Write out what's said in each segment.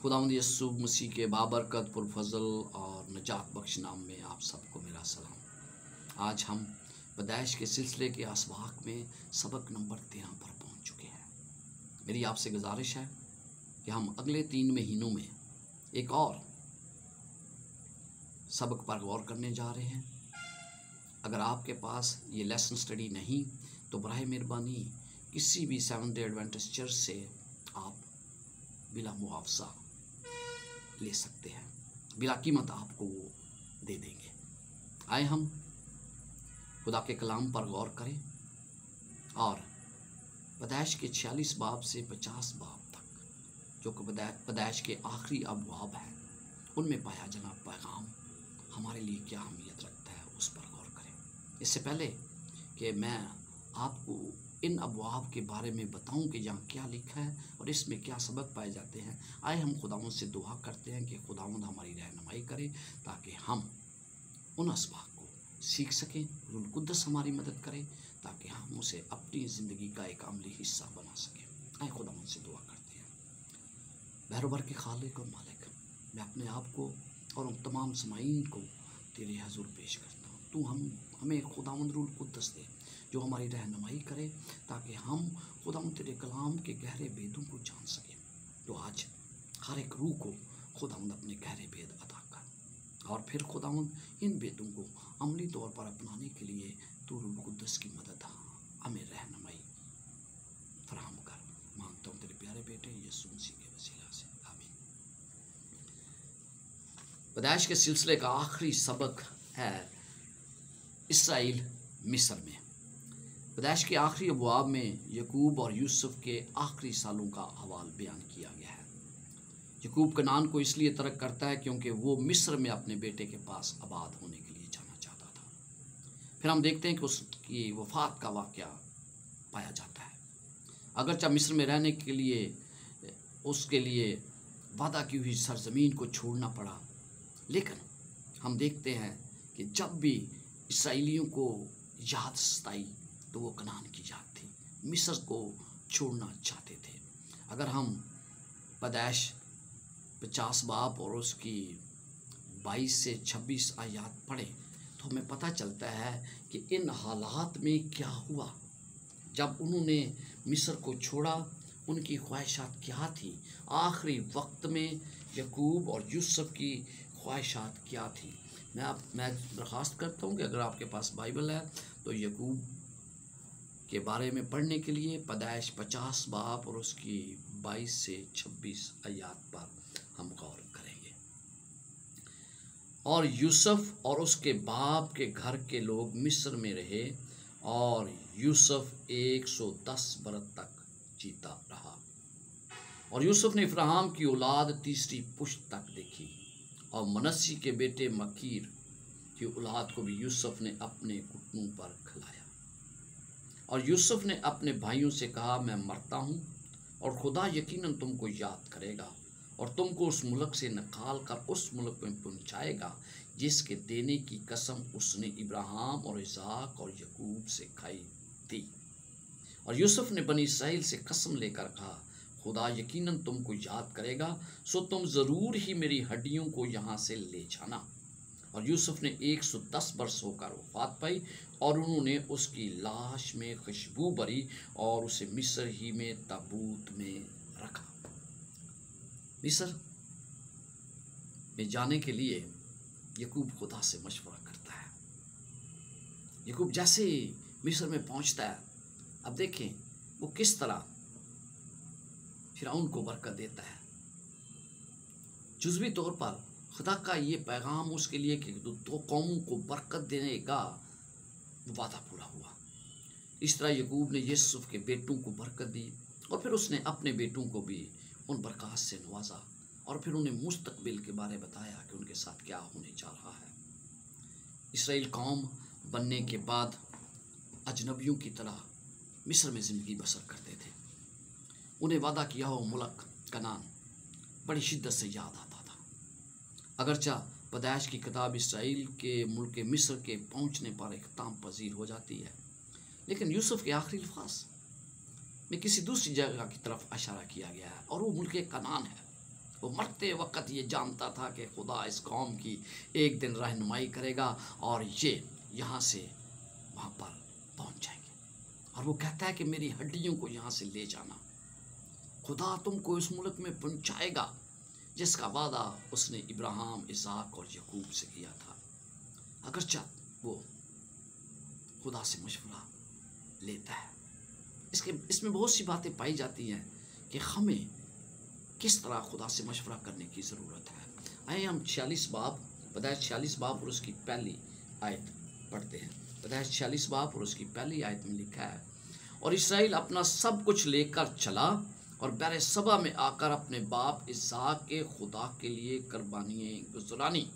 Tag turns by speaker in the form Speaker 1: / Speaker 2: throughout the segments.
Speaker 1: खुदावंद यस्सु मसीह के बाबरकत, पुरफजल और नजात बख्श नाम में आप सबको मेरा सलाम। आज हम पैदाइश के सिलसिले के असबाक में सबक नंबर तेरह पर पहुँच चुके हैं। मेरी आपसे गुजारिश है कि हम अगले तीन महीनों में एक और सबक पर गौर करने जा रहे हैं। अगर आपके पास ये लेसन स्टडी नहीं तो बर मेहरबानी किसी भी सेवन डे एडवेंटेज चर्च से आप बिला मुआवजा ले सकते हैं। बिला कीमत आपको वो दे देंगे। आए हम, खुदा के कलाम पर गौर करें और पैदाइश के छियालीस बाब से पचास बाब तक, जो पैदाइश के आखिरी अबवाब हैं, उनमें पाया जना पैगाम हमारे लिए क्या अहमियत रखता है, उस पर गौर करें। इससे पहले कि मैं आपको इन अबवाब के बारे में बताऊँ कि यहाँ क्या लिखा है और इसमें क्या सबक पाए जाते हैं। आए हम खुदावंद से दुआ करते हैं कि खुदावंद हमारी रहनुमाई करे ताकि हम उन असबाब को सीख सकें रुलकुदस हमारी मदद करें ताकि हम उसे अपनी ज़िंदगी का एक अमली हिस्सा बना सकें। आए खुदावंद से दुआ करते हैं। बहरोबर के खालिक और मालिक, मैं अपने आप को और उन तमाम समाइन को तेरे हजूर पेश करता तू हम, हमें खुदावंद रुल कुदस दे, जो हमारी रहनुमाई करे, ताकि हम खुदा तेरे कलाम के गहरे भेदों को जान सकें तो आज हर एक रूह को खुदावंद अपने गहरे भेद अदा कर। और फिर खुदावंद, इन भेदों को अमली तौर पर अपनाने के लिए तू रूल कुदस की मदद हमें रहनुमाई फराम कर। माँगता हूँ तेरे प्यारे बेटे, यीशु मसीह के वसीला से। आमीन। पैदाइश के सिलसिले का आखिरी सबक है इसराइल, मिस्र में। पैदाइश के आखिरी अबवाब में यकूब और यूसुफ के आखिरी सालों का हवाल बयान किया गया है। यकूब कनान को इसलिए तरक करता है क्योंकि वो मिस्र में अपने बेटे के पास आबाद होने के लिए जाना चाहता था। फिर हम देखते हैं कि उसकी वफात का वाक़ पाया जाता है। अगरचा मिस्र में रहने के लिए, उसके लिए वादा की हुई सरजमीन को छोड़ना पड़ा। लेकिन हम देखते हैं कि जब भी इसराइलियों को याद सताई तो वो कनान की जात थी। मिस्र को छोड़ना चाहते थे। अगर हम पैदाइश पचास बाप और उसकी बाईस से छब्बीस आयात पढ़ें तो हमें पता चलता है कि इन हालात में क्या हुआ। जब उन्होंने मिस्र को छोड़ा, उनकी ख्वाहिशात क्या थी? आखिरी वक्त में यकूब और यूसुफ की ख्वाहिशात क्या थी? मैं आप, मैं दरख्वास्त करता हूँ कि अगर आपके पास बाइबल है तो यकूब के बारे में पढ़ने के लिए पैदाइश पचास बाप और उसकी बाईस से छब्बीस आयात पर हम गौर करेंगे। और यूसुफ और उसके बाप के घर के लोग मिस्र में रहे और यूसुफ 110 बरस तक जीता रहा। और यूसुफ ने इफ्राहम की औलाद तीसरी पुश्त तक देखी। और मनसी के बेटे मकीर की औलाद को भी यूसुफ ने अपने घुटनों पर खिलाया। और यूसुफ ने अपने भाइयों से कहा, मैं मरता हूँ और खुदा यकीनन तुमको याद करेगा और तुमको उस मुल्क से निकाल कर उस मुल्क में पहुँचाएगा, जिसके देने की कसम उसने इब्राहिम और इजाक और यकूब से खाई थी। और यूसुफ ने बनी इसराइल से कसम लेकर कहा खुदा यकीनन तुमको याद करेगा, सो तुम ज़रूर ही मेरी हड्डियों को यहाँ से ले जाना। और यूसुफ ने 110 वर्ष होकर वफात पाई और उन्होंने उसकी लाश में खुशबू भरी और उसे मिस्र ही में ताबूत में रखा। मिस्र में जाने के लिए यकूब खुदा से मशवरा करता है। यकूब जैसे मिस्र में पहुँचता है, अब देखें वो किस तरह फिर को बरकत देता है। जुजवी तौर पर खुदा का ये पैगाम उसके लिए कि दो कौमों को बरकत देने का वादा पूरा हुआ। इस तरह यकूब ने यूसुफ के बेटों को बरकत दी और फिर उसने अपने बेटों को भी उन बरकत से नवाजा और फिर उन्हें मुस्तकबिल के बारे बताया कि उनके साथ क्या होने जा रहा है। इसराइल कौम बनने के बाद अजनबियों की तरह मिस्र में ज़िंदगी बसर करते उन्हें वादा किया हो मुल्क का नाम बड़ी शिद्दत से याद आता था। अगरचा पैदाइश की किताब इसराइल के मुल्क मिस्र के पहुँचने पर अख्ताम पजीर हो जाती है। लेकिन यूसुफ के आखिरी अल्फाज में किसी दूसरी जगह की तरफ़ इशारा किया गया है और वो मुल्क कनान है। वो मरते वक्त ये जानता था कि खुदा इस कौम की एक दिन रहनुमाई करेगा और ये यहाँ से वहाँ पर पहुँच जाएँगे। और वो कहता है कि मेरी हड्डियों को यहाँ से ले जाना। खुदा तुमको इस मुल्क में पहुँचाएगा, जिसका वादा उसने इब्राहिम, इसाक और यकूब से किया था। अगरचा वो खुदा से मशवरा लेता है। इसके, इसमें बहुत सी बातें पाई जाती हैं कि हमें किस तरह खुदा से मशवरा करने की ज़रूरत है। आए हम छियालीस बाब बताया छियालीस बाब और उसकी पहली आयत पढ़ते हैं। बताया छियालीस बाब और उसकी पहली आयत में लिखा है, और इसराइल अपना सब कुछ लेकर चला और बैर सभा में आकर अपने बाप इसहाक के खुदा के लिए कुर्बानियाँ गुजरानी।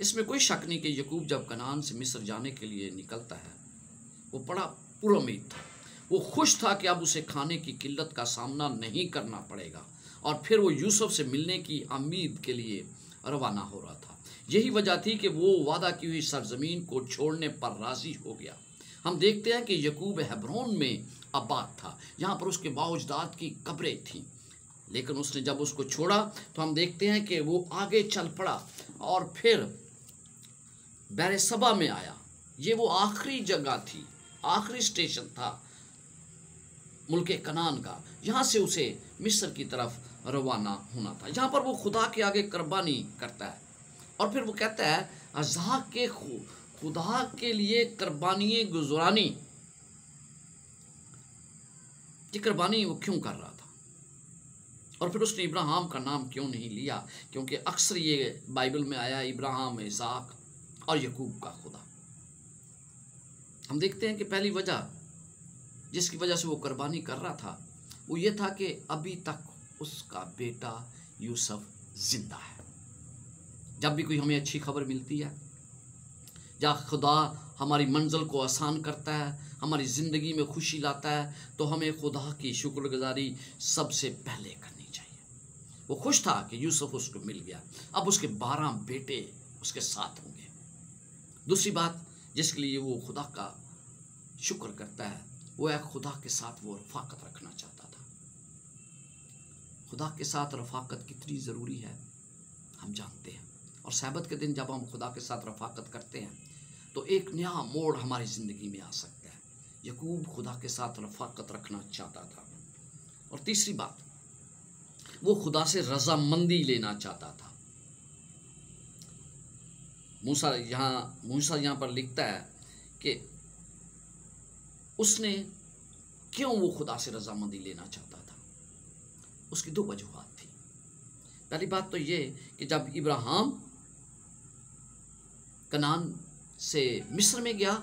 Speaker 1: इसमें कोई शक नहीं कि यकूब जब कनान से मिस्र जाने के लिए निकलता है, वो बड़ा पुरमीद था। वो खुश था कि अब उसे खाने की किल्लत का सामना नहीं करना पड़ेगा और फिर वो यूसुफ से मिलने की उम्मीद के लिए रवाना हो रहा था। यही वजह थी कि वो वादा की हुई सरजमीन को छोड़ने पर राज़ी हो गया। हम देखते हैं कि यकूब हेब्रोन में आबाद था। यहाँ पर उसके बाउजदाद की कब्रें थीं। लेकिन उसने जब उसको छोड़ा तो हम देखते हैं कि वो आगे चल पड़ा और फिर बैरसबा में आया। ये वो आखिरी जगह थी, आखिरी स्टेशन था मुल्क कनान का। यहाँ से उसे मिस्र की तरफ़ रवाना होना था। यहाँ पर वो खुदा के आगे कुर्बानी करता है और फिर वो कहता है अजहा के खुदा के लिए कुर्बानी गुजरानी ये कुर्बानी वो क्यों कर रहा था? और फिर उसने इब्राहिम का नाम क्यों नहीं लिया? क्योंकि अक्सर ये बाइबल में आया इब्राहिम, इसाक और यकूब का खुदा। हम देखते हैं कि पहली वजह जिसकी वजह से वो कुर्बानी कर रहा था, वो ये था कि अभी तक उसका बेटा यूसुफ ज़िंदा है। जब भी कोई हमें अच्छी खबर मिलती है या खुदा हमारी मंजिल को आसान करता है हमारी ज़िंदगी में खुशी लाता है तो हमें खुदा की शुक्रगुजारी सबसे पहले करनी चाहिए। वो खुश था कि यूसुफ उसको मिल गया। अब उसके बारह बेटे उसके साथ होंगे। दूसरी बात जिसके लिए वो खुदा का शुक्र करता है, वो एक खुदा के साथ वो रफाकत रखना चाहता था। खुदा के साथ रफाकत कितनी ज़रूरी है, हम जानते हैं। और सहबत के दिन जब हम खुदा के साथ रफाकत करते हैं तो एक नया मोड़ हमारी ज़िंदगी में आ सकता है। यकूब खुदा के साथ रफाकत रखना चाहता था। और तीसरी बात, वो खुदा से रजामंदी लेना चाहता था। मूसा यहाँ मूसा यहाँ पर लिखता है कि उसने क्यों वो खुदा से रजामंदी लेना चाहता था? उसकी दो वजूहत थी। पहली बात तो ये कि जब इब्राहिम कनान से मिस्र में गया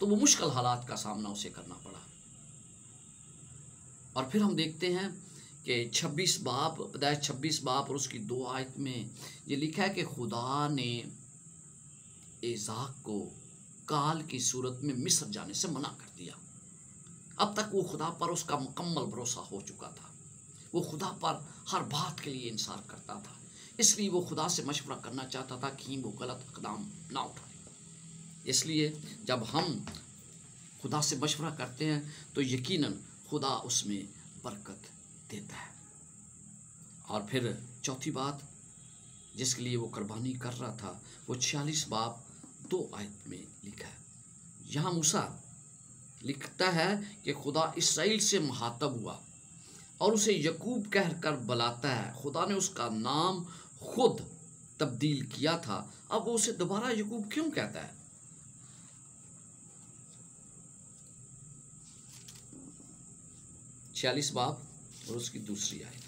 Speaker 1: तो वो मुश्किल हालात का सामना उसे करना पड़ा। और फिर हम देखते हैं कि 26 बाप बदाय 26 बाप और उसकी दो आयत में ये लिखा है कि खुदा ने एजाक को काल की सूरत में मिस्र जाने से मना कर दिया। अब तक वो खुदा पर उसका मुकम्मल भरोसा हो चुका था। वो खुदा पर हर बात के लिए इंसार करता था। इसलिए वो खुदा से मशवरा करना चाहता था कि वो गलत कदम ना उठाए। इसलिए जब हम खुदा से मशवरा करते हैं तो यकीनन खुदा उसमें बरकत देता है। और फिर चौथी बात, जिसके लिए वो कुर्बानी कर रहा था, वो छियालीस बाप दो आयत में लिखा है। यहाँ मूसा लिखता है कि खुदा इसराइल से महातब हुआ और उसे यकूब कहकर बुलाता है। खुदा ने उसका नाम खुद तब्दील किया था। अब वो उसे दोबारा यकूब क्यों कहता है? छियालीस बाप और उसकी दूसरी आय।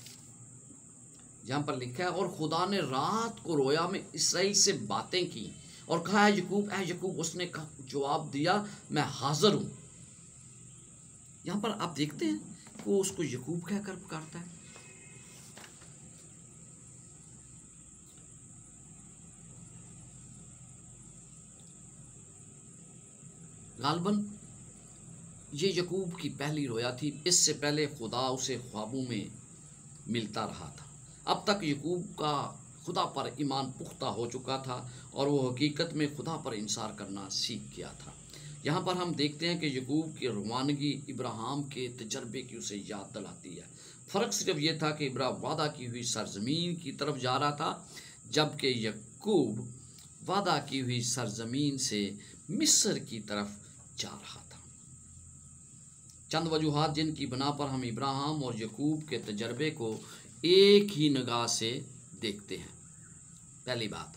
Speaker 1: यहाँ पर लिखा है, और खुदा ने रात को रोया में इसराइल से बातें की और कहा है यकूब ए यकूब, उसने जवाब दिया, मैं हाजिर हूँ। यहाँ पर आप देखते हैं वो उसको यकूब कहकर पुकारता है। गालबन ये यकूब की पहली रोया थी, इससे पहले खुदा उसे ख्वाबों में मिलता रहा था। अब तक यकूब का खुदा पर ईमान पुख्ता हो चुका था और वो हकीकत में खुदा पर इंसार करना सीख गया था। यहाँ पर हम देखते हैं कि यकूब की रवानगी इब्राहिम के तजर्बे की उसे याद दिलाती है। फ़र्क सिर्फ़ ये था कि इब्राहिम वादा की हुई सरजमीन की तरफ़ जा रहा था, जबकि यकूब वादा की हुई सरजमीन से मिस्र की तरफ़ जा रहा था। चंद वजूहत जिनकी बना पर हम इब्राहिम और यकूब के तजर्बे को एक ही नगाह से देखते हैं। पहली बात,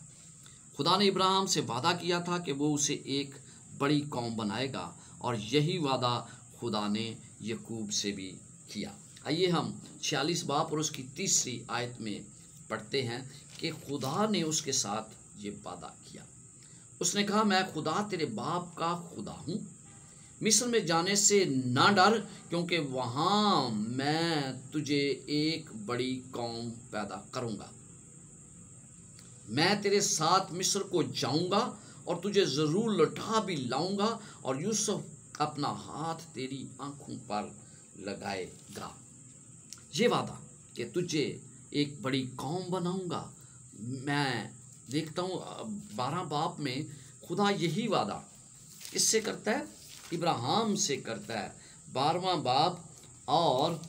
Speaker 1: खुदा ने इब्राहिम से वादा किया था कि वो उसे एक बड़ी कौम बनाएगा और यही वादा खुदा ने यकूब से भी किया। आइए हम छियालीस बाप और उसकी तीसरी आयत में पढ़ते हैं कि खुदा ने उसके साथ ये वादा किया। उसने कहा, मैं खुदा तेरे बाप का खुदा हूँ। मिस्र में जाने से ना डर, क्योंकि वहाँ मैं तुझे एक बड़ी कौम पैदा करूँगा। मैं तेरे साथ मिस्र को जाऊँगा और तुझे ज़रूर लौटा भी लाऊँगा, और यूसुफ अपना हाथ तेरी आँखों पर लगाएगा। ये वादा कि तुझे एक बड़ी कौम बनाऊँगा। मैं देखता हूँ, बारह बाप में खुदा यही वादा इससे करता है इब्राहिम से करता है। बारवा बाप और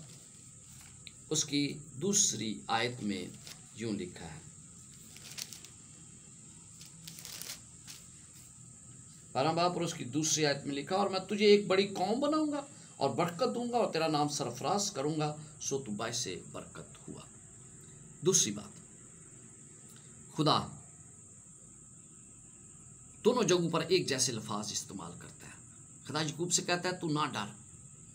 Speaker 1: उसकी दूसरी आयत में यूँ लिखा है। बारह बाप और उसकी दूसरी आयत में लिखा, और मैं तुझे एक बड़ी कौम बनाऊँगा और बरकत दूँगा और तेरा नाम सरफराज करूँगा, सो तू बाई से बरकत हुआ। दूसरी बात, खुदा, दोनों जगहों पर एक जैसे लफाज इस्तेमाल करता खुदा यकूब से कहता है, तू ना डर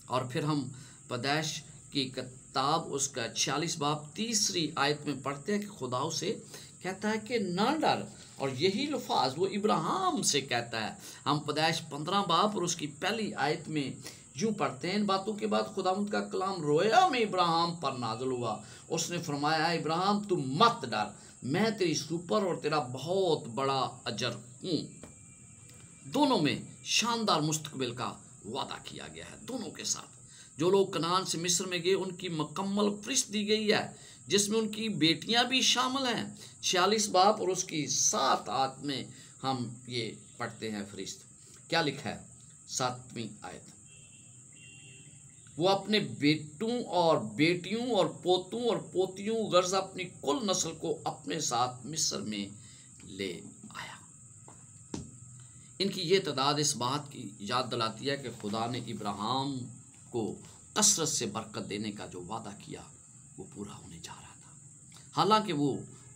Speaker 1: और फिर हम पैदाइश की किताब, उसका छियालीस बाप तीसरी आयत में पढ़ते हैं कि खुदा उसे कहता है कि ना डर और यही लफाज वो इब्राहिम से कहता है। हम पैदाइश पंद्रह बाप और उसकी पहली आयत में यूँ पढ़ते हैं, इन बातों के बाद खुदावंत का कलाम रोया में इब्राहिम पर नाजल हुआ। उसने फरमाया, इब्राहिम, तू मत डर मैं तेरी सुपर और तेरा बहुत बड़ा अजर हूँ। दोनों में शानदार मुस्तकबिल का वादा किया गया है, दोनों के साथ। जो लोग कनान से मिस्र में गए, उनकी मकम्मल फरिश्त दी गई है, जिसमें उनकी बेटियाँ भी शामिल हैं। छियालीस बाप और उसकी सात आत में हम ये पढ़ते हैं फरिश्त क्या लिखा है? सातवीं आयत। वो अपने बेटों और बेटियों और पोतों और पोतियों गर्ज अपनी कुल नस्ल को अपने साथ मिस्र में ले इनकी ये तादाद इस बात की याद दिलाती है कि खुदा ने इब्राहिम को कसरत से बरकत देने का जो वादा किया, वो पूरा होने जा रहा था। हालाँकि वो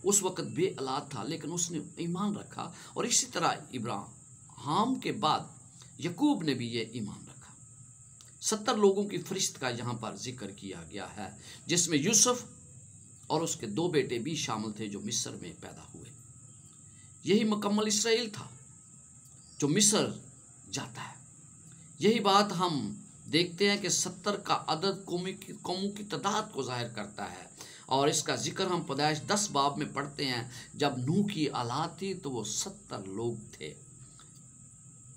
Speaker 1: उस वक़्त बे औलाद था, लेकिन उसने ईमान रखा और इसी तरह इब्राहिम के बाद यकूब ने भी ये ईमान रखा। सत्तर लोगों की फरिश्त का यहाँ पर ज़िक्र किया गया है, जिसमें यूसुफ और उसके दो बेटे भी शामिल थे जो मिस्र में पैदा हुए। यही मुकम्मल इसराइल था। जो मिस्र जाता है। यही बात हम देखते हैं कि सत्तर का अदद कौमी की, कौमों की तादाद को ज़ाहिर करता है। और इसका ज़िक्र हम पैदाइश दस बाब में पढ़ते हैं। जब नूह की औलाद थी तो वो सत्तर लोग थे।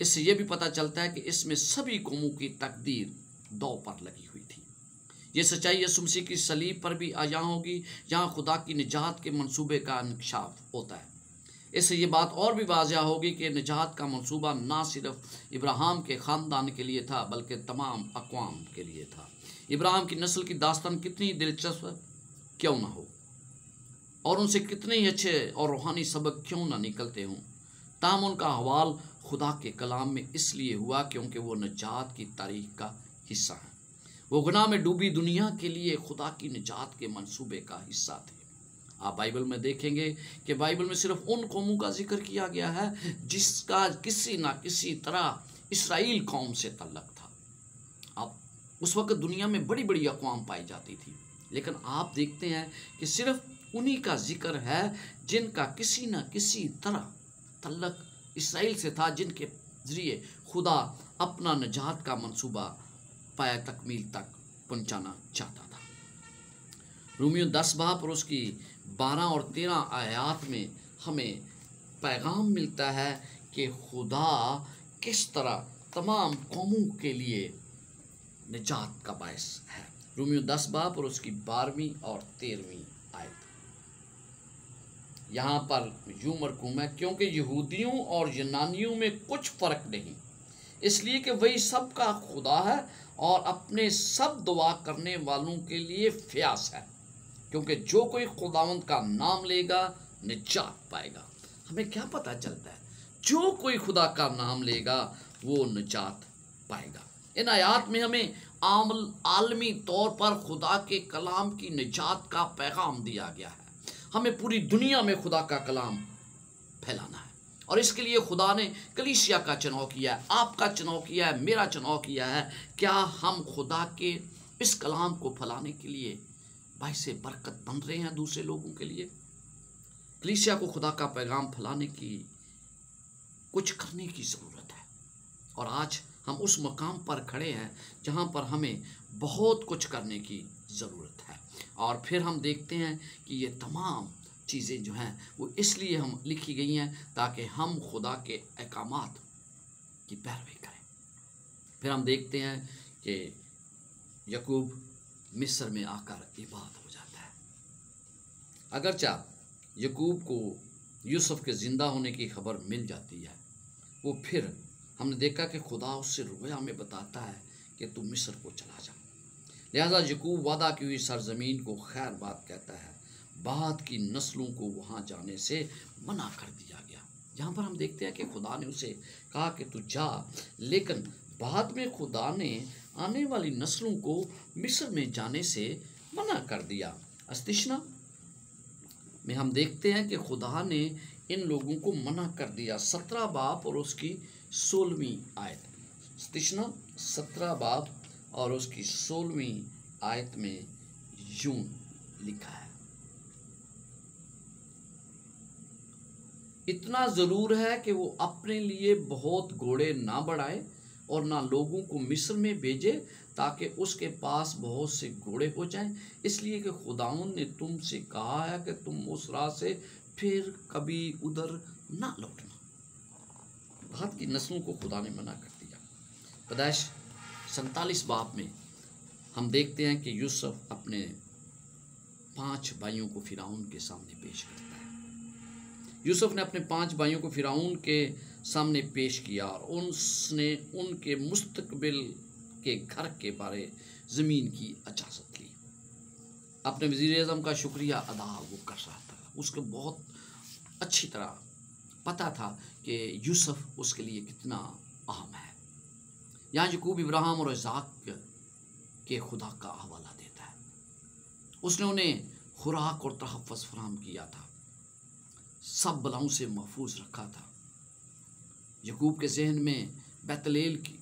Speaker 1: इससे यह भी पता चलता है कि इसमें सभी कौमों की तकदीर दौ पर लगी हुई थी। ये सच्चाई यसुमसी की सलीब पर भी आया होगी। जहाँ खुदा की निजात के मंसूबे का इंकशाफ होता है। इससे ये बात और भी वाजिया होगी कि निजात का मनसूबा ना सिर्फ़ इब्राहिम के ख़ानदान के लिए था, बल्कि तमाम अकवाम के लिए था। इब्राहिम की नस्ल की दास्तान कितनी दिलचस्प क्यों ना हो? और उनसे कितने ही अच्छे और रूहानी सबक क्यों ना निकलते हों? ताम उनका हवाल खुदा के कलाम में इसलिए हुआ क्योंकि वो निजात की तारीख का हिस्सा है। वो गुनाह में डूबी दुनिया के लिए खुदा की निजात के मंसूबे का हिस्सा थे। आप बाइबल में देखेंगे कि बाइबल में सिर्फ़ उन कौमों का ज़िक्र किया गया है जिसका किसी ना किसी तरह इसराइल कौम से तल्लक था। अब उस वक्त दुनिया में बड़ी बड़ी अकवाम पाई जाती थी, लेकिन आप देखते हैं कि सिर्फ़ उन्हीं का ज़िक्र है जिनका किसी न किसी तरह तल्लक इसराइल से था, जिनके ज़रिए खुदा अपना नजात का मंसूबा पाया, तकमील तक पहुंचाना चाहता था। रोमियो दस बाप और उसकी बारह और तेरह आयात में हमें पैगाम मिलता है कि खुदा किस तरह तमाम कौमों के लिए निजात का बायस है। रोमियो दस बाप और उसकी बारहवीं और तेरहवीं आयत। यहाँ पर यूँ मरकूम है, क्योंकि यहूदियों और यूनानियों में कुछ फ़र्क नहीं। इसलिए कि वही सब का खुदा है और अपने सब दुआ करने वालों के लिए फ्यास है। क्योंकि जो कोई खुदावंत का नाम लेगा, निजात पाएगा। हमें क्या पता चलता है? जो कोई खुदा का नाम लेगा, वो निजात पाएगा। इन आयात में हमें आमल आलमी तौर पर खुदा के कलाम की निजात का पैगाम दिया गया है। हमें पूरी दुनिया में खुदा का कलाम फैलाना है। और इसके लिए खुदा ने कलीसिया का चुनाव किया है, आपका चुनाव किया है, मेरा चुनाव किया है। क्या हम खुदा के इस कलाम को फैलाने के लिए भाई से बरकत बन रहे हैं दूसरे लोगों के लिए। कलीसिया को खुदा का पैगाम फैलाने की, कुछ करने की ज़रूरत है। और आज हम उस मकाम पर खड़े हैं जहाँ पर हमें बहुत कुछ करने की ज़रूरत है। और फिर हम देखते हैं कि ये तमाम चीज़ें जो हैं, वो इसलिए हम लिखी गई हैं ताकि हम खुदा के अहकाम की पैरवी करें। फिर हम देखते हैं कि यकूब मिस्र में आकर इबाद हो जाता है। अगरचा यकूब को यूसुफ के ज़िंदा होने की खबर मिल जाती है। वो फिर हमने देखा कि खुदा उससे रुया में बताता है कि तू मिस्र को चला जा। लिहाजा यकूब वादा की हुई सरजमीन को खैर बात कहता है। बाद की नस्लों को वहाँ जाने से मना कर दिया गया। यहाँ पर हम देखते हैं कि खुदा ने उसे कहा कि तू जा, लेकिन बाद में खुदा ने आने वाली नस्लों को मिस्र में जाने से मना कर दिया। अस्तिशना में हम देखते हैं कि खुदा ने इन लोगों को मना कर दिया। सत्रह बाप और उसकी सोलहवीं आयत। स्तिशना सत्रह बाप और उसकी सोलहवीं आयत में यूँ लिखा है। इतना ज़रूर है कि वो अपने लिए बहुत घोड़े ना बढ़ाए और ना लोगों को मिस्र में भेजे ताकि उसके पास बहुत से घोड़े हो जाएँ। इसलिए कि खुदाउन ने तुमसे कहा है कि तुम उस राह से फिर कभी उधर ना लौटना। भारत की नस्लों को खुदा ने मना कर दिया। पैदाइश, सैतालीस बाप में हम देखते हैं कि यूसुफ अपने पाँच भाइयों को फिराउन के सामने पेश करता है। यूसुफ ने अपने पाँच भाइयों को फिराउन के सामने पेश किया और उसने उनके मुस्तकबिल के घर के बारे ज़मीन की इजाज़त ली। अपने वज़ीर अजम का शुक्रिया अदा वो कर रहा था। उसको बहुत अच्छी तरह पता था कि यूसुफ उसके लिए कितना अहम है। यहाँ यकूब इब्राहिम और इजाक के खुदा का हवाला देता है। उसने उन्हें खुराक और तहफ़ फराम किया था। सब बलाओं से महफूज रखा था। यकूब के जहन में बैतलेल की।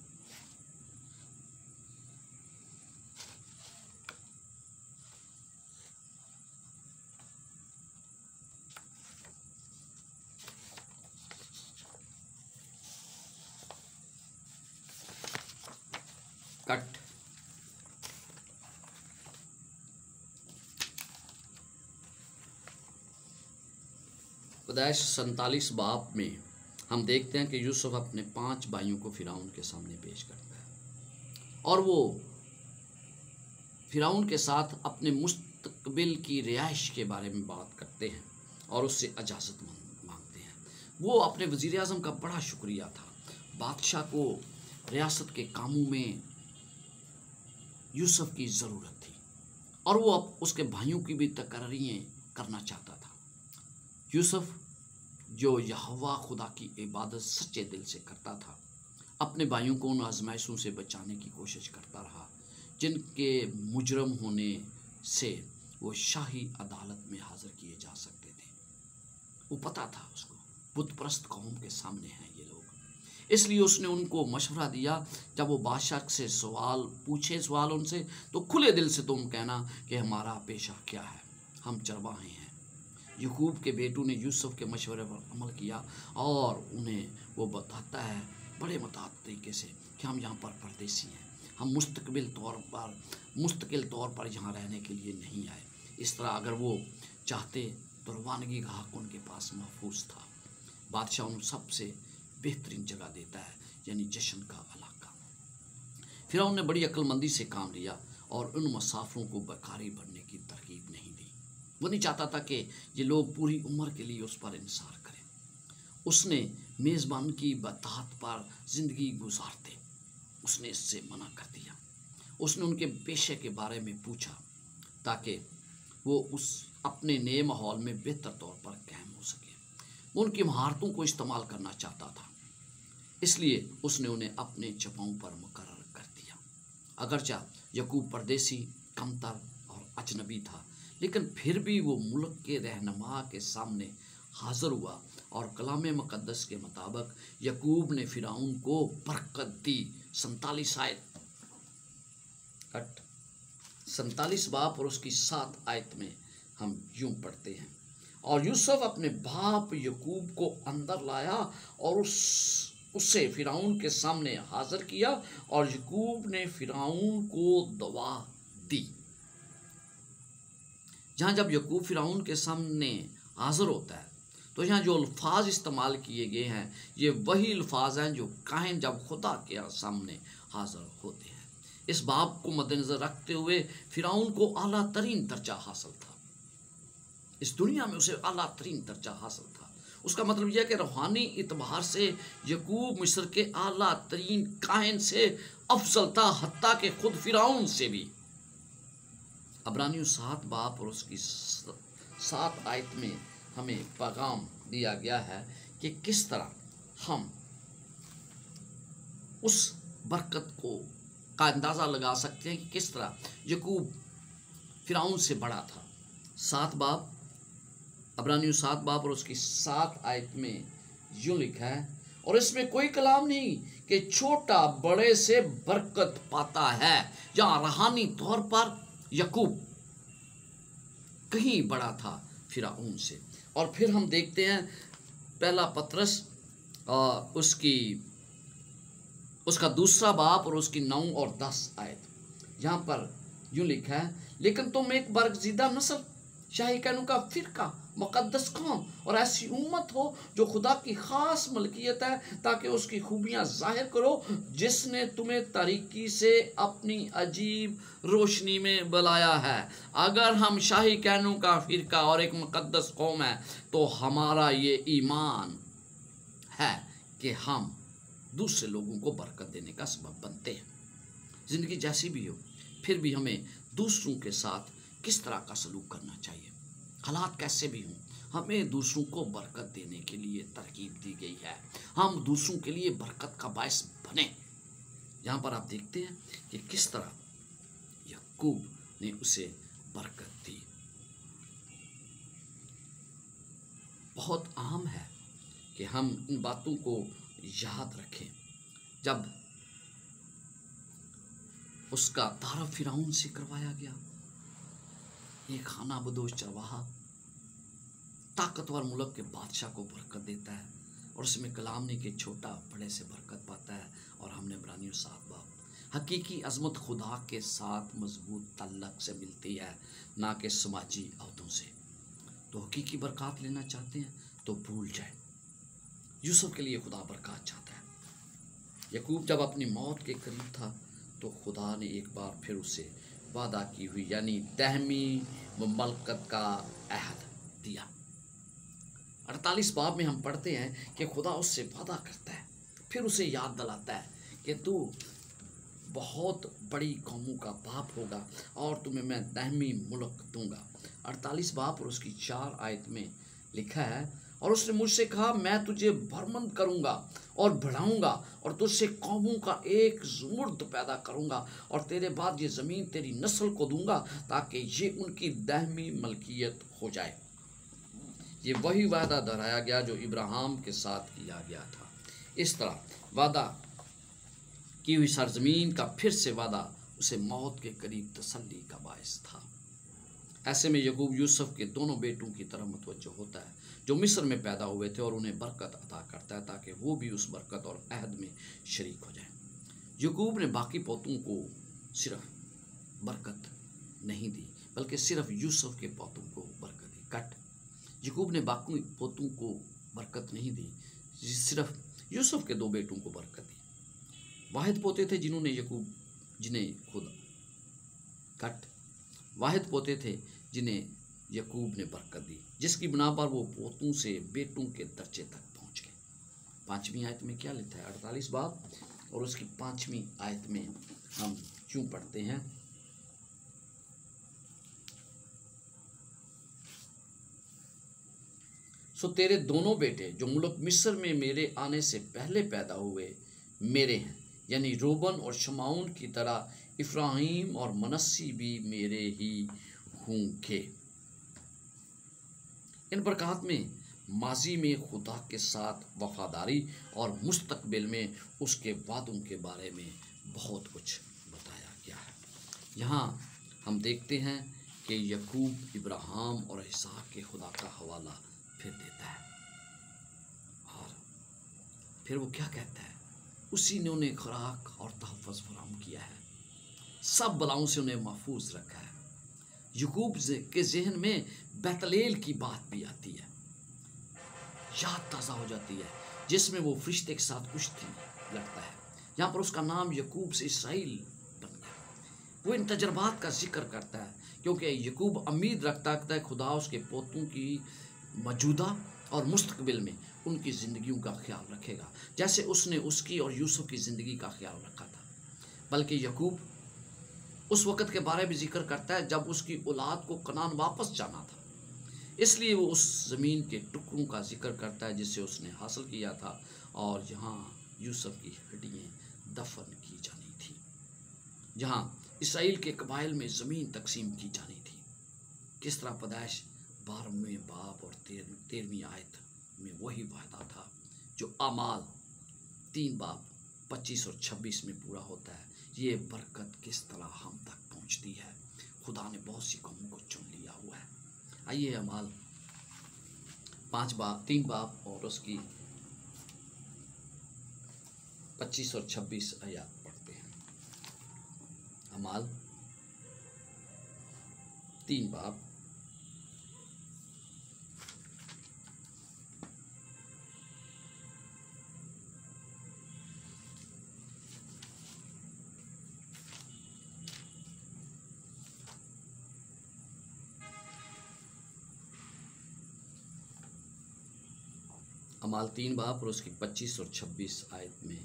Speaker 1: कट। सैतालीस बाप में हम देखते हैं कि यूसुफ अपने पाँच भाइयों को फिराउन के सामने पेश करता है। और वो फिराउन के साथ अपने मुस्तकबिल की रिहाइश के बारे में बात करते हैं और उससे इजाज़त मांगते हैं। वो अपने वज़ी अजम का बड़ा शुक्रिया था। बादशाह को रियासत के कामों में यूसुफ की ज़रूरत थी और वो अब उसके भाइयों की भी तकरीरें करना चाहता था। यूसुफ जो यहवा खुदा की इबादत सच्चे दिल से करता था, अपने भाइयों को उन आजमाइशों से बचाने की कोशिश करता रहा, जिनके मुजरम होने से वो शाही अदालत में हाजिर किए जा सकते थे। वो पता था उसको बुतप्रस्त कौम के सामने हैं ये लोग। इसलिए उसने उनको मशवरा दिया, जब वो बादशाह से सवाल पूछे, सवाल उनसे तो खुले दिल से तुम कहना कि हमारा पेशा क्या है? हम चरवाहे हैं। यकूब के बेटू ने यूसुफ के मशवरे पर अमल किया और उन्हें वो बताता है, बड़े मतात तरीके से कि हम यहाँ पर परदेसी हैं। हम मुस्तकबिल तौर पर, मुस्तकिल तौर पर यहाँ रहने के लिए नहीं आए। इस तरह अगर वो चाहते तो रवानगी का हक उनके पास महफूज था। बादशाह उन सबसे बेहतरीन जगह देता है, यानी जश्न का इलाका। फिर उन्होंने बड़ी अक्लमंदी से काम लिया और उन मुसाफरों को बकारी दी वो नहीं चाहता था कि ये लोग पूरी उम्र के लिए उस पर इंसार करें। उसने मेज़बान की बतात पर ज़िंदगी गुजारते उसने इससे मना कर दिया। उसने उनके पेशे के बारे में पूछा ताकि वो उस अपने नए माहौल में बेहतर तौर पर कायम हो सके। उनकी महारतों को इस्तेमाल करना चाहता था। इसलिए उसने उन्हें अपने चपाओं पर मुकर कर दिया। अगरचा यकूब परदेसी, कमतर और अजनबी था। लेकिन फिर भी वो मुल्क के रहनमा के सामने हाजिर हुआ और कलाम मुकदस के मुताबिक यकूब ने फ़िराउन को बरकत दी। सैतालीस आयत। कट सैतालीस बाप और उसकी सात आयत में हम यूँ पढ़ते हैं। और यूसुफ अपने बाप यकूब को अंदर लाया और उस, उसे फिराउन के सामने हाजिर किया और यकूब ने फिराउन को दवा दी। जहाँ जब यकूब फिराउन के सामने हाजिर होता है तो यहाँ जो अल्फाज इस्तेमाल किए गए हैं, ये वही अल्फाज हैं जो काहिन जब खुदा के सामने हाजिर होते हैं। इस बाप को मद्देनज़र रखते हुए फिराउन को अला तरीन दर्जा हासिल था। इस दुनिया में उसे अला तरीन दर्जा हासिल था। उसका मतलब यह कि रूहानी इतबार से यकूब मिस्र के आला तरीन कायन से अफजल था हती के खुद फिराउन से भी अबरानी सात बाप और उसकी सात आयत में हमें पैगाम दिया गया है कि किस तरह हम उस बरकत को का अंदाज़ा लगा सकते हैं कि किस तरह यकूब फिराउन से बड़ा था। सात बाप अबरानी सात बाप और उसकी सात आयत में यूँ लिखा है, और इसमें कोई कलाम नहीं कि छोटा बड़े से बरकत पाता है। जहाँ रहानी तौर पर यकूब, कहीं बड़ा था फिराउन से। और फिर हम देखते हैं, पहला पत्रस उसकी, उसका दूसरा बाप और उसकी नौ और दस आयत। यहाँ पर यूँ लिखा है, लेकिन तुम एक बर्गजीदा नस्ल, शाही कहनू का फिरका मुकदस कौम और ऐसी उम्मत हो जो खुदा की ख़ास मलकियत है, ताकि उसकी खूबियाँ ज़ाहिर करो, जिसने तुम्हें तरीकी से अपनी अजीब रोशनी में बुलाया है। अगर हम शाही कहनू का फ़िरका और एक मुकदस कौम है तो हमारा ये ईमान है कि हम दूसरे लोगों को बरकत देने का सबब बनते हैं। ज़िंदगी जैसी भी हो, फिर भी हमें दूसरों के साथ किस तरह का सलूक करना चाहिए? हालात कैसे भी हों, हमें दूसरों को बरकत देने के लिए तरकीब दी गई है। हम दूसरों के लिए बरकत का बायस बने। यहाँ पर आप देखते हैं कि किस तरह यकूब ने उसे बरकत दी। बहुत आम है कि हम इन बातों को याद रखें। जब उसका तारा फिराउन से करवाया गया, ये खाना बदोश चरवाहा ताकतवर मुल्क के बादशाह को बरकत देता है और उसमें कलाम ने के छोटा बड़े से बरकत पाता है। और हमने बरानी बाप हकीकी अजमत खुदा के साथ मज़बूत तल्लक से मिलती है, ना कि समाजी अहदों से। तो हकीकी बरकत लेना चाहते हैं तो भूल जाए। यूसुफ के लिए खुदा बरकत चाहता है। यकूब जब अपनी मौत के करीब था तो खुदा ने एक बार फिर उसे वादा की हुई, यानी दहमी मलकत का अहद दिया। अड़तालीस बाब में हम पढ़ते हैं कि खुदा उससे वादा करता है, फिर उसे याद दिलाता है कि तू बहुत बड़ी कौमों का बाप होगा और तुम्हें मैं दहमी मुल्क दूँगा। अड़तालीस बाप और उसकी चार आयत में लिखा है, और उसने मुझसे कहा, मैं तुझे भरमंद करूँगा और बढ़ाऊँगा और तुझसे कौमों का एक जुमर्द पैदा करूँगा और तेरे बाद ये ज़मीन तेरी नस्ल को दूँगा ताकि ये उनकी दहमी मलकियत हो जाए। ये वही वादा दोहराया गया जो इब्राहिम के साथ किया गया था। इस तरह वादा की हुई सरजमीन का फिर से वादा उसे मौत के करीब तसल्ली का बायस था। ऐसे में यकूब यूसुफ के दोनों बेटों की तरफ़ मुतवजह होता है, जो मिस्र में पैदा हुए थे और उन्हें बरकत अदा करता है ताकि वो भी उस बरकत और अहद में शरीक हो जाए। यकूब ने बाकी पोतों को सिर्फ़ बरकत नहीं दी, बल्कि सिर्फ़ यूसुफ के पोतों को बरकत दी। कट। यकूब ने बाकी पोतों को बरकत नहीं दी सिर्फ़ यूसुफ के दो बेटों को बरकत दी। वाहिद पोते थे जिन्होंने यकूब, जिन्हें खुद कट। वाहिद पोते थे जिन्हें यकूब ने बरकत दी, जिसकी बिना पर वो पोतों से बेटों के दर्जे तक पहुँच गए। पाँचवीं आयत में क्या लिखा है? अड़तालीस बाब, और उसकी पाँचवीं आयत में हम क्यों पढ़ते हैं? सो तेरे दोनों बेटे जो मुल्क मिस्र में मेरे आने से पहले पैदा हुए, मेरे हैं। यानी रोबन और शमाउन की तरह इफ्राहिम और मनस्सी भी मेरे ही होंगे इन बरकत में माजी में खुदा के साथ वफादारी और मुस्तकबिल में उसके वादों के बारे में बहुत कुछ बताया गया है। यहाँ हम देखते हैं कि यकूब इब्राहिम और इसहाक के खुदा का हवाला फिर देता है। और फिर वो क्या कहता है? उसी ने उन्हें खुराक और तहफ़ फराम किया है। सब बलाओं से उन्हें महफूज रखा है। यकूब के जहन में बैतलेल की बात भी आती है। याद ताज़ा हो जाती है, जिसमें वो फरिश्ते के साथ कुछ थी लगता है। यहाँ पर उसका नाम यकूब से इसराइल बन गया। वो इन तजर्बात का ज़िक्र करता है, क्योंकि यकूब उम्मीद रखता है खुदा उसके पोतों की मौजूदा और मुस्तबिल में उनकी ज़िंदगियों का ख्याल रखेगा, जैसे उसने उसकी और यूसुफ की ज़िंदगी का ख्याल रखा था। बल्कि यकूब उस वक़्त के बारे में ज़िक्र करता है जब उसकी औलाद को कनान वापस जाना था। इसलिए वो उस ज़मीन के टुकड़ों का ज़िक्र करता है जिसे उसने हासिल किया था और जहाँ यूसुफ की हड्डियाँ दफन की जानी थी। जहाँ इसराइल के कबाइल में ज़मीन तकसीम की जानी थी। किस तरह पैदाइश बारहवें बाप और तेर, तेरहवीं आयत में वही वायदा था, जो अमाल तीन बाप पच्चीस और छब्बीस में पूरा होता है। ये बरकत किस तरह हम तक पहुँचती है? खुदा ने बहुत सी कौमों को चुन लिया हुआ है। आइए अमाल पाँच बाप तीन बाप और उसकी पच्चीस और छब्बीस आयात पढ़ते हैं। अमाल तीन बाप अमाल तीन बाप और उसकी पच्चीस और छब्बीस आयत में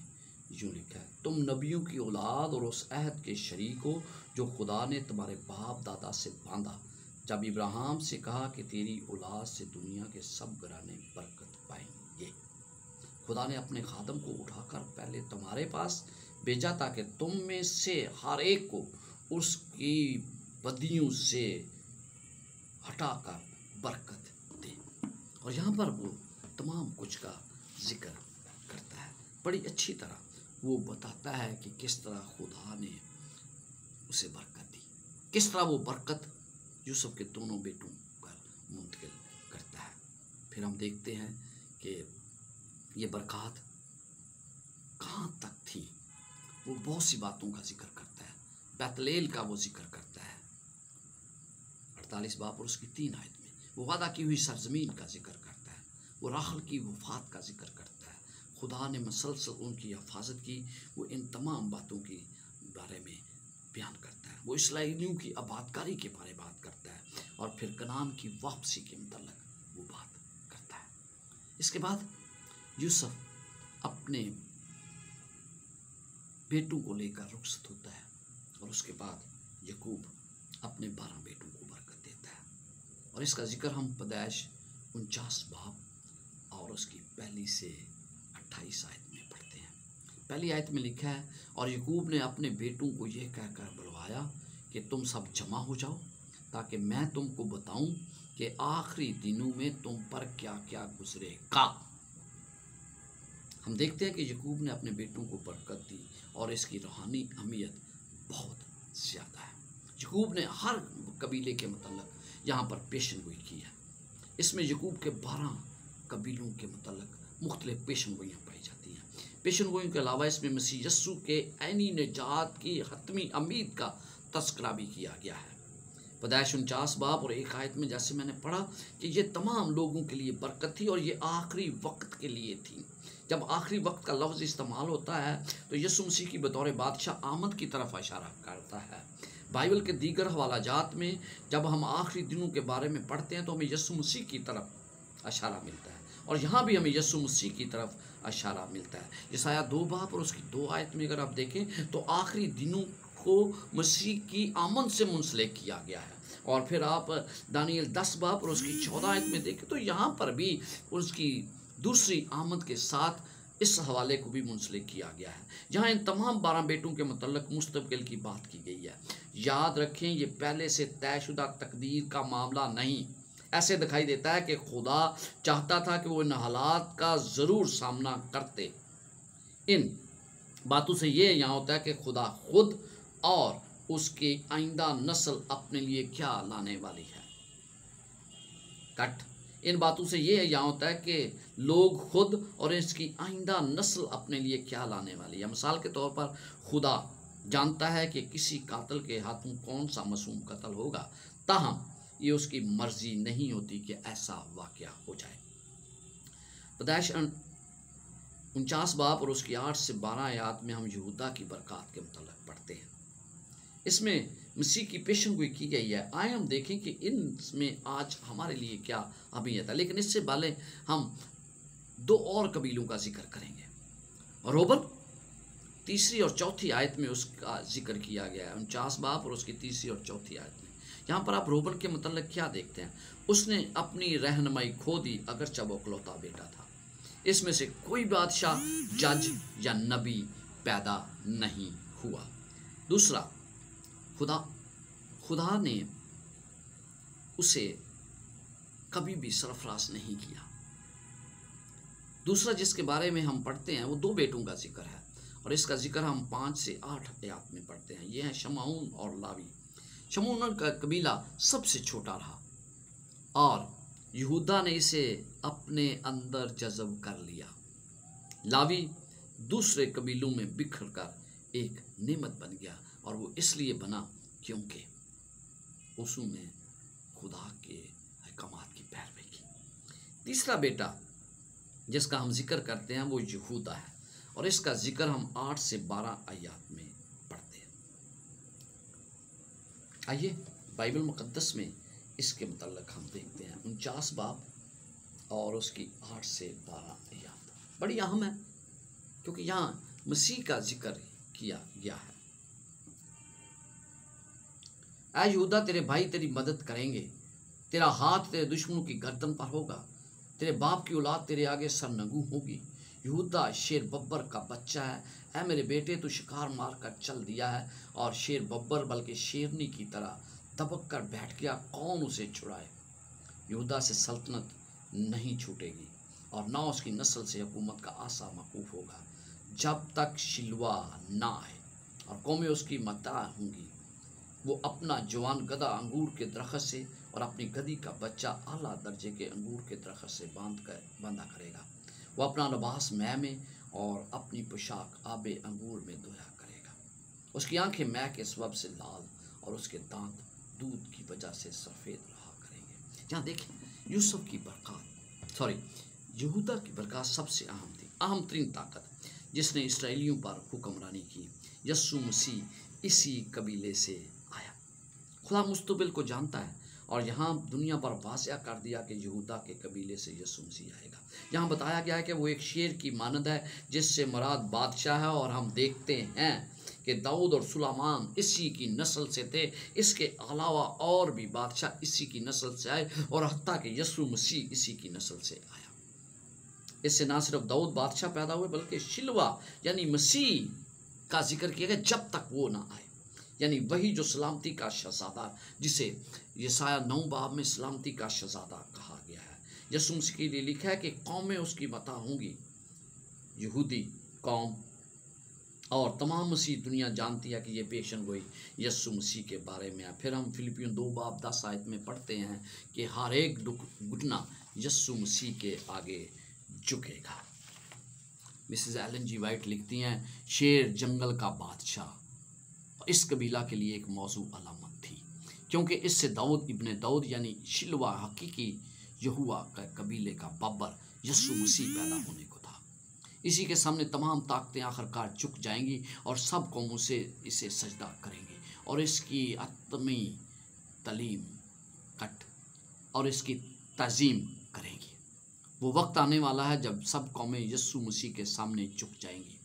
Speaker 1: यूँ लिखा है, तुम नबियों की औलाद और उस अहद के शरीक हो, जो खुदा ने तुम्हारे बाप दादा से बांधा। जब इब्राहिम से कहा कि तेरी औलाद से दुनिया के सब घराने बरकत पाएँगे। खुदा ने अपने खादम को उठाकर पहले तुम्हारे पास भेजा ताकि तुम में से हर एक को उसकी बदियों से हटाकर बरकत दे। और यहाँ पर वो तमाम कुछ का ज़िक्र करता है। बड़ी अच्छी तरह वो बताता है कि किस तरह खुदा ने उसे बरकत दी। किस तरह वो बरकत यूसुफ के दोनों बेटों पर मुंतकिल करता है। फिर हम देखते हैं कि ये बरकत कहाँ तक थी। वो बहुत सी बातों का ज़िक्र करता है। बैतलेल का वो ज़िक्र करता है। अड़तालीस बाप और उसकी तीन आयत में वो वादा की हुई सरजमीन का ज़िक्र करता है। वो राहल की वफात का ज़िक्र करता है। खुदा ने मसलसल उनकी हिफाजत की, वो इन तमाम बातों के बारे में बयान करता है। वो इसराइलियों की आबादकारी के बारे में बात करता है और फिर कनान की वापसी के मतलब वो बात करता है। इसके बाद यूसुफ अपने बेटों को लेकर रुखसत होता है और उसके बाद यकूब अपने बारह बेटों को बरकत देता है। और इसका ज़िक्र हम पैदाइश उनचास बाप और उसकी पहली से अट्ठाईस आयत में पढ़ते हैं। पहली आयत में लिखा है, और यकूब ने अपने बेटों को यह कहकर बुलवाया कि तुम सब जमा हो जाओ, ताकि मैं तुमको बताऊँ कि आखिरी दिनों में तुम पर क्या क्या गुजरेगा। हम देखते हैं कि यकूब ने अपने बेटों को बरकत दी और इसकी रूहानी अहमियत बहुत ज़्यादा है। यकूब ने हर कबीले के मतलब यहाँ पर पेशन गोई की है। इसमें यकूब के बारह कबीलों के मतलब मुख्तलिफ़ पेशन गोइयाँ पाई जाती हैं। पेशन गोइयों के अलावा इसमें मसीह यस्सु के ऐनी निजात की हतमी अमीद का तस्करा भी किया गया है। पैदाइश उनचास बाप और एक आयत में जैसे मैंने पढ़ा कि ये तमाम लोगों के लिए बरकत थी और ये आखिरी वक्त के लिए थी। जब आखिरी वक्त का लफ्ज़ इस्तेमाल होता है तो यसु मसीह की बतौर बादशाह आमद की तरफ़ इशारा करता है। बाइबल के दीगर हवाला जात में जब हम आखिरी दिनों के बारे में पढ़ते हैं तो हमें यसु मसीह की तरफ़ इशारा मिलता है। और यहाँ भी हमें यसु मसीह की तरफ़ अशारा मिलता है। ईसाया दो बाप और उसकी दो आयत में अगर आप देखें तो आखिरी दिनों को मसीह की आमद से मुंसलिक किया गया है। और फिर आप दानियल दस बाप और उसकी चौदह आयत में देखें तो यहाँ पर भी उसकी दूसरी आमद के साथ इस हवाले को भी मुंसलिक किया गया है। जहाँ इन तमाम बारह बेटों के मतलब मुस्तबिल की बात की गई है। याद रखें, ये पहले से तयशुदा तकदीर का मामला नहीं। ऐसे दिखाई देता है कि खुदा चाहता था कि वो इन हालात का ज़रूर सामना करते। इन बातों से ये यहाँ होता है कि खुदा खुद और उसकी आइंदा नस्ल अपने लिए क्या लाने वाली है। कट। इन बातों से ये यहाँ होता है कि लोग खुद और इसकी आइंदा नस्ल अपने लिए क्या लाने वाली है। मिसाल के तौर पर खुदा जानता है कि किसी कातल के हाथों कौन सा मासूम कत्ल होगा। ताहम ये उसकी मर्ज़ी नहीं होती कि ऐसा वाक़ हो जाए। पदाइश उनचास बाप और उसकी आठ से बारह आयात में हम यहूदा की बरक़ात के मतलब पढ़ते हैं। इसमें मसीह की पेशन गोई की गई है। आए हम देखें कि इनमें आज हमारे लिए क्या अहमियत है। लेकिन इससे पहले हम दो और कबीलों का ज़िक्र करेंगे। रोबन, तीसरी और चौथी आयत में उसका ज़िक्र किया गया है। उनचास बाप और उसकी तीसरी और चौथी आयत में। यहाँ पर आप रोबन के मतलब क्या देखते हैं? उसने अपनी रहनमाई खो दी, अगर चबोकलौता बेटा था। इसमें से कोई बादशाह, जज या नबी पैदा नहीं हुआ। दूसरा, खुदा खुदा ने उसे कभी भी सरफराज नहीं किया। दूसरा, जिसके बारे में हम पढ़ते हैं, वो दो बेटों का ज़िक्र है। और इसका ज़िक्र हम पाँच से आठ आयात में पढ़ते हैं। ये हैं शमाउन और लावी। शमून का कबीला सबसे छोटा रहा और यहूदा ने इसे अपने अंदर जज्ब कर लिया। लावी दूसरे कबीलों में बिखर कर एक नेमत बन गया और वो इसलिए बना क्योंकि उसने खुदा के अहकाम की पैरवी की। तीसरा बेटा जिसका हम ज़िक्र करते हैं वो यहूदा है और इसका ज़िक्र हम आठ से बारह आयात में आइए, बाइबल मुक़दस में इसके मतलब हम देखते हैं। उनचास बाप और उसकी आठ से बारह याद बड़ी अहम है, क्योंकि यहाँ मसीह का ज़िक्र किया गया है। अयोधा तेरे भाई तेरी मदद करेंगे। तेरा हाथ तेरे दुश्मनों की गर्दन पर होगा। तेरे बाप की औलाद तेरे आगे सरनगू होगी। यहूदा शेर बब्बर का बच्चा है। ऐ मेरे बेटे तो शिकार मार कर चल दिया है और शेर बब्बर बल्कि शेरनी की तरह दबक कर बैठ गया। कौन उसे छुड़ाए? यहूदा से सल्तनत नहीं छूटेगी और ना उसकी नस्ल से हुकूमत का आशा मकूफ होगा। जब तक शिलवा ना आए और कौमें उसकी मता होंगी, वो अपना जवान गदा अंगूर के दरख्त से और अपनी गदी का बच्चा आला दर्जे के अंगूर के दरख्त से बाँध कर बांधा करेगा। वो अपना लिबास मैं में और अपनी पोशाक आब अंगूर में धोया करेगा। उसकी आँखें मैं के सबब से लाल और उसके दांत दूध की वजह से सफ़ेद रहा करेंगे। जहाँ देखें, यूसुफ की बरकत, सॉरी, यहूदा की बरकत सबसे अहम थी, अहम तरीन ताकत, जिसने इसराइलियों पर हुक्मरानी की। यस्सु मसीह इसी कबीले से आया। खुदा मुस्तबिल को जानता है और यहाँ दुनिया पर वासिया कर दिया कि यहूदा के कबीले से यस्सु मसीह आएगा। यहाँ बताया गया है कि वो एक शेर की मानद है, जिससे मराद बादशाह है और हम देखते हैं कि दाऊद और सुलामान इसी की नस्ल से थे। इसके अलावा और भी बादशाह इसी की नस्ल से आए और हती कि यसु मसीह इसी की नस्ल से आया। इससे ना सिर्फ़ दाऊद बादशाह पैदा हुए, बल्कि शिलवा यानी मसीह का ज़िक्र किया गया जब तक वो ना आए। यानी वही जो सलामती का शहजादा, जिसे ये साया नौ बाब में सलामती का शहजादा कहा गया है। यसु मसीह के लिए लिखा है कि कौमें उसकी मता होंगी। यहूदी कौम और तमाम मसीह दुनिया जानती है कि ये पेशन गोई यसु मसीह के बारे में है। फिर हम फिलिपियों दो बाप दस आयत में पढ़ते हैं कि हर एक दुख घुटना यस्सु मसीह के आगे झुकेगा। मिसेस एलन जी वाइट लिखती हैं, शेर जंगल का बादशाह। इस कबीला के लिए एक मौजू अलामत थी, क्योंकि इससे दाऊद इब्ने दाऊद यानी शिलवा हकीकी यहुआ का कबीले का बाबर यस्सु मसीह पैदा होने को था। इसी के सामने तमाम ताकतें आखिरकार झुक जाएँगी और सब कौमों से इसे सजदा करेंगी और इसकी आत्मी तलीम कट और इसकी तज़ीम करेंगी। वो वक्त आने वाला है जब सब कौमें यस्सु मसीह के सामने झुक जाएँगी।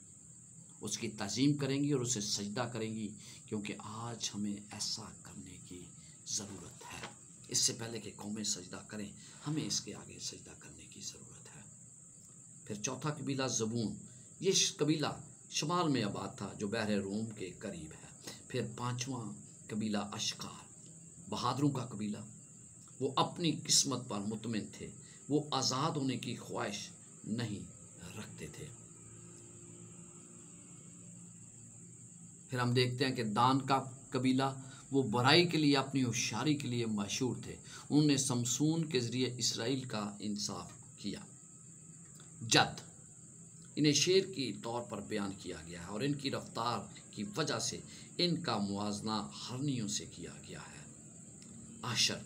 Speaker 1: उसकी तज़ीम करेंगी और उसे सजदा करेंगी क्योंकि आज हमें ऐसा करने की ज़रूरत इससे पहले कि कौमें सजदा करें, हमें इसके आगे सजदा करने की ज़रूरत है। फिर चौथा कबीला जबून। ये कबीला शुमाल में आबाद था, जो बहर रोम के करीब है। फिर पाँचवा कबीला अशकार। बहादुरों का कबीला। वो अपनी किस्मत पर मुतमिन थे। वो आज़ाद होने की ख्वाहिश नहीं रखते थे। फिर हम देखते हैं कि दान का कबीला वो बुराई के लिए, अपनी होशियारी के लिए मशहूर थे। उन्होंने समसून के ज़रिए इसराइल का इंसाफ किया। जद। इन्हें शेर के तौर पर बयान किया गया है और इनकी रफ्तार की वजह से इनका मुआजना हरनियों से किया गया है। आशर।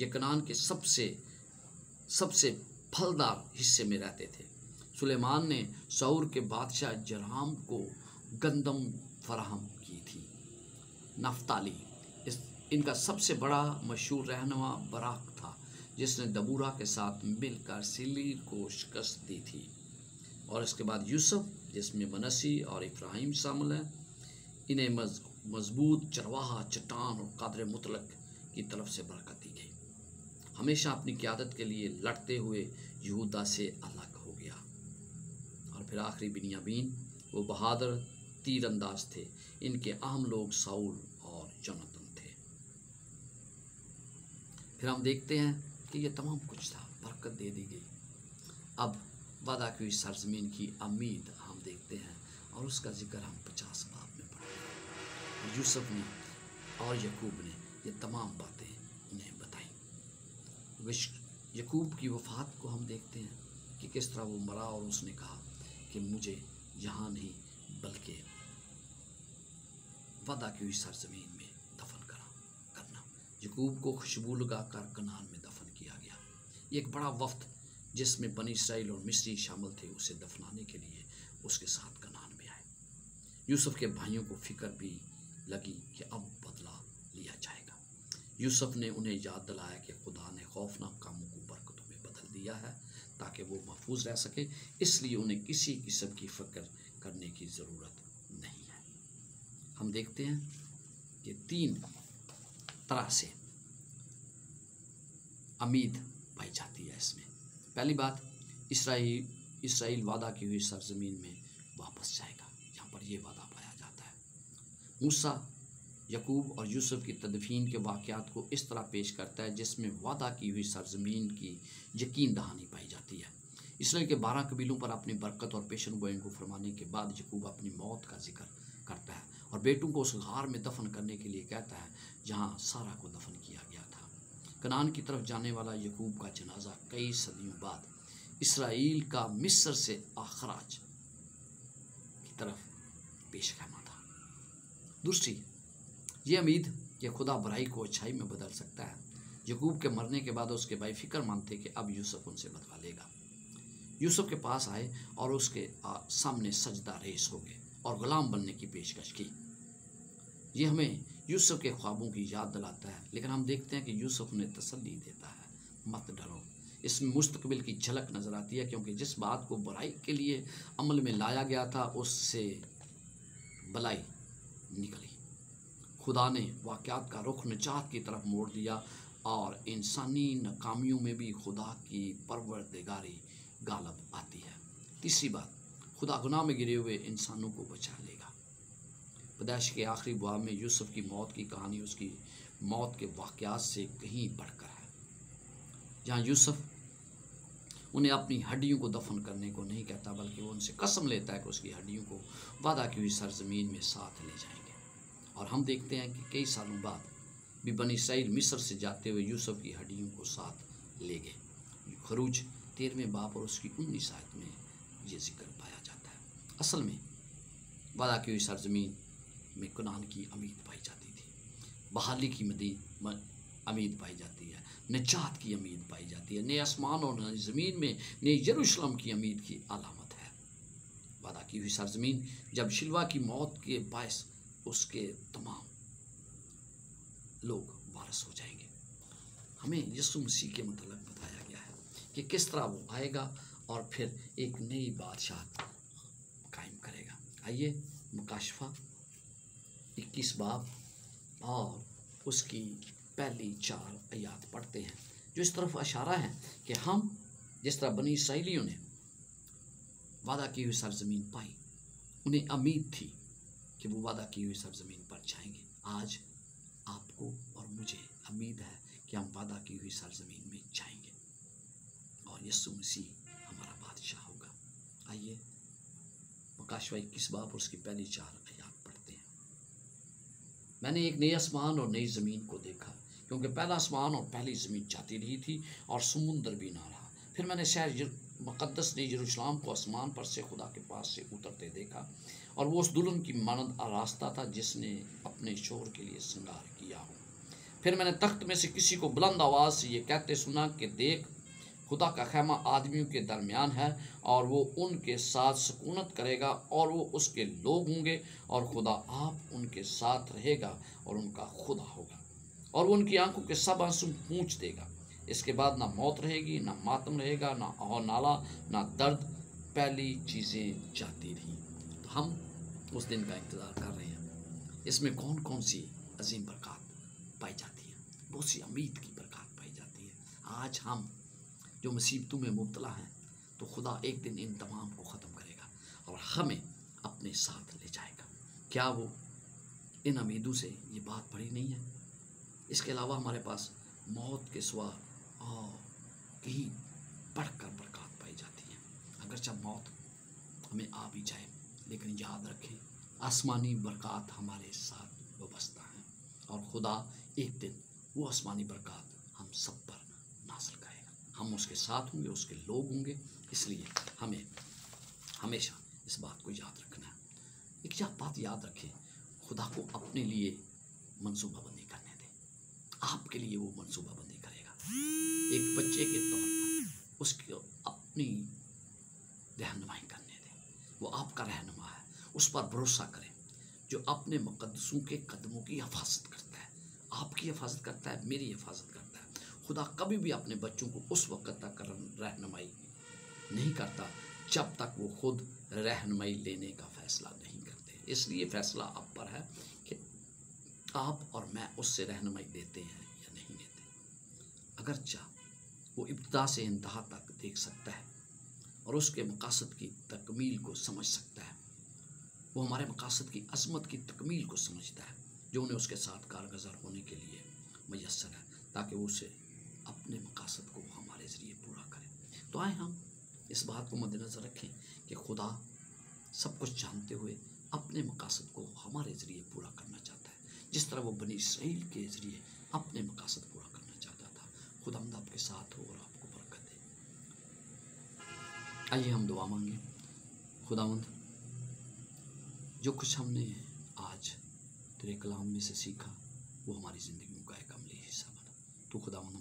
Speaker 1: ये कनान के सबसे सबसे फलदार हिस्से में रहते थे। सुलेमान ने सऊर के बादशाह जराम को गंदम फराहम की थी। नफ्ताली। इनका सबसे बड़ा मशहूर रहनुमा बराक था, जिसने दबूरा के साथ मिलकर सिली को शिकस्त दी थी। और इसके बाद यूसुफ, जिसमें मनसी और इब्राहिम शामिल हैं, इन्हें मज़बूत, चरवाहा, चट्टान और कादर मुतलक की तरफ़ से बरकत दी गई। हमेशा अपनी क्यादत के लिए लड़ते हुए यहूदा से अलग हो गया। और फिर आखिरी बिनियाबीन वो बहादुर तीरंदाज थे। इनके अहम लोग साउल और थे फिर हम देखते हैं कि ये तमाम कुछ था, बरकत दे दी गई। अब वादा की हुई सरजमीन की उम्मीद हम देखते हैं और उसका ज़िक्र हम पचास बाब में पढ़ते हैं। यूसुफ ने और यकूब ने ये तमाम बातें उन्हें बताई। यकूब की वफात को हम देखते हैं कि किस तरह वो मरा और उसने कहा कि मुझे यहाँ नहीं, बल्कि वादा की हुई सरजमीन में दफन करा करना यकूब को खुशबू लगा कर कनान में दफन किया गया। एक बड़ा वफ्त जिसमें बनी इसराइल और मिस्री शामिल थे, उसे दफनाने के लिए उसके साथ कनान में आए। यूसुफ के भाइयों को फ़िक्र भी लगी कि अब बदला लिया जाएगा। यूसुफ ने उन्हें याद दिलाया कि खुदा ने खौफनाक कामों को बरकतों में बदल दिया है, ताकि वो महफूज रह सके। इसलिए उन्हें किसी किस्म की फ़िक्र करने की ज़रूरत नहीं है। हम देखते हैं कि तीन तरह से। उम्मीद पाई जाती है इसमें। पहली बात इसराइल इसराइल वादा की हुई सरजमीन में वापस जाएगा यहाँ पर यह वादा पाया जाता है। मूसा, यकूब और यूसुफ की तदफीन के वाक़ात को इस तरह पेश करता है, जिसमें वादा की हुई सरजमीन की यकीन दहानी पाई जाती है। इसराइल के बारह कबीलों पर अपनी बरकत और पेशन गोइंग को फरमाने के बाद यकूब अपनी मौत का ज़िक्र करता है। और बेटों को उस गार में दफन करने के लिए कहता है, जहाँ सारा को दफन किया गया था। कनान की तरफ़ जाने वाला यकूब का जनाजा कई सदियों बाद इसराइल का मिस्र से अखराज की तरफ़ पेश खैमा था। दूसरी, ये उम्मीद कि खुदा बुराई को अच्छाई में बदल सकता है। यकूब के मरने के बाद उसके भाई फ़िक्र मानते कि अब यूसुफ उनसे बदला लेगा। यूसुफ के पास आए और उसके सामने सजदा रेस हो गए और गुलाम बनने की पेशकश की। ये हमें यूसुफ के ख्वाबों की याद दिलाता है। लेकिन हम देखते हैं कि यूसुफ ने तसल्ली देता है। मत डरो। इसमें मुस्तकबिल की झलक नज़र आती है क्योंकि जिस बात को बुराई के लिए अमल में लाया गया था, उससे भलाई निकली। खुदा ने वाक़ात का रुख निजात की तरफ़ मोड़ दिया और इंसानी नाकामियों में भी खुदा की परवरदिगारी गालब आती है। तीसरी बात, खुदा गुनाह में गिरे हुए इंसानों को बचा लेगा पैदाश के आखिरी बुआ में यूसुफ की मौत की कहानी उसकी मौत के वाक़ात से कहीं बढ़कर है। जहाँ यूसुफ उन्हें अपनी हड्डियों को दफन करने को नहीं कहता, बल्कि वो उनसे कसम लेता है कि उसकी हड्डियों को वादा की हुई सरजमीन में साथ ले जाएँगे। और हम देखते हैं कि कई सालों बाद भी बनी इसराइल मिस्र से जाते हुए यूसुफ की हड्डियों को साथ ले गए। खरूज तेरहवें बाप और उसकी उन्नीस आयत में ये ज़िक्र पाया जाता है। असल में वादा की हुई सरजमीन में कुनान की उम्मीद पाई जाती थी। बहाली की मदीद उम्मीद पाई जाती है। निजात की उम्मीद पाई जाती है। नए आसमान और नई ज़मीन में नए यरूशलेम की उम्मीद की अलामत है। वादा की हुई सरजमीन, जब शिलवा की मौत के बायस उसके तमाम लोग वारस हो जाएँगे। हमें यसु मसीह के मतलब बताया गया है कि किस तरह वो आएगा और फिर एक नई बादशाह कायम करेगा। आइए, मुकाशफा इक्कीस बाब और उसकी पहली चार आयात पढ़ते हैं, जो इस तरफ़ अशारा है कि हम जिस तरह बनी इसराइलियों ने वादा की हुई सरजमीन पाई, उन्हें उम्मीद थी कि वो वादा की हुई सरजमीन पर जाएँगे। आज आपको और मुझे उम्मीद है कि हम वादा की हुई सरजमीन में जाएँगे और यस्सु मसीह हमारा बादशाह होगा। आइए, मकाशवा इक्कीस बाप और उसकी पहली चार मैंने एक नए आसमान और नई ज़मीन को देखा, क्योंकि पहला आसमान और पहली ज़मीन जाती रही थी और समुंदर भी ना रहा। फिर मैंने शहर मुक़दस ने यरूशलेम को आसमान पर से खुदा के पास से उतरते देखा और वो उस दुल्हन की मानद आरास्ता था जिसने अपने शोर के लिए श्रृंगार किया हो। फिर मैंने तख्त में से किसी को बुलंद आवाज़ से ये कहते सुना कि देख खुदा का खैमा आदमियों के दरमियान है और वो उनके साथ सुकूनत करेगा और वो उसके लोग होंगे और खुदा आप उनके साथ रहेगा और उनका खुदा होगा। और वो उनकी आँखों के सब आँसू पूछ देगा। इसके बाद ना मौत रहेगी, ना मातम रहेगा, ना और नाला, ना दर्द, पहली चीज़ें जाती रही। तो हम उस दिन का इंतज़ार कर रहे हैं। इसमें कौन कौन सी अजीम बरक़ात पाई जाती है? बहुत सी उम्मीद की बरक़ात पाई जाती है। आज हम जो मुसीबतों में मुबतला हैं तो खुदा एक दिन इन तमाम को ख़त्म करेगा और हमें अपने साथ ले जाएगा। क्या वो इन उम्मीदों से ये बात बड़ी नहीं है? इसके अलावा हमारे पास मौत के सिवा और कहीं बढ़कर बरकत पाई जाती है। अगर जब मौत हमें आ भी जाए, लेकिन याद रखें, आसमानी बरकत हमारे साथ वाबस्ता है और खुदा एक दिन वो आसमानी बरकत हम सब पर नासिल करेगा हम उसके साथ होंगे, उसके लोग होंगे। इसलिए हमें हमेशा इस बात को याद रखना है। एक या बात याद रखें। खुदा को अपने लिए मनसूबाबंदी करने दें। आपके लिए वो मनसूबाबंदी एक बच्चे के तौर पर उसकी अपनी रहनुमाई करने दें। वो आपका रहनुमा है। उस पर भरोसा करें। जो अपने मुकदसों के कदमों की हिफाजत करता है। आपकी हिफाजत करता है, मेरी हिफाजत करता है। खुदा कभी भी अपने बच्चों को उस वक्त तक रहनुमाई नहीं करता, जब तक वो खुद रहनुमाई लेने का फैसला नहीं करते। इसलिए फैसला आप पर है कि आप और मैं उससे रहनुमाई लेते हैं या नहीं लेते अगर चाह वो इब्तदा से इंतहा तक देख सकता है और उसके मकासद की तकमील को समझ सकता है। वो हमारे मकासद की अजमत की तकमील को समझता है, जो उन्हें उसके साथ कारगज़र होने के लिए मैसर है, ताकि वो उसे अपने मकासद को हमारे ज़रिए पूरा करे। तो आए हम, इस बात को मद्देनज़र रखें कि खुदा सब कुछ जानते हुए अपने मकासद को हमारे ज़रिए पूरा करना चाहता है। जिस तरह वो बनी इसराइल के ज़रिए अपने मकासद पूरा खुदामद आपके साथ हो और आपको बरकत दे। आइए हम दुआ मांगे। खुदावंद जो कुछ हमने आज तेरे कलाम में से सीखा, वो हमारी ज़िंदगी का एक अमली हिस्सा बना। तो खुदावंद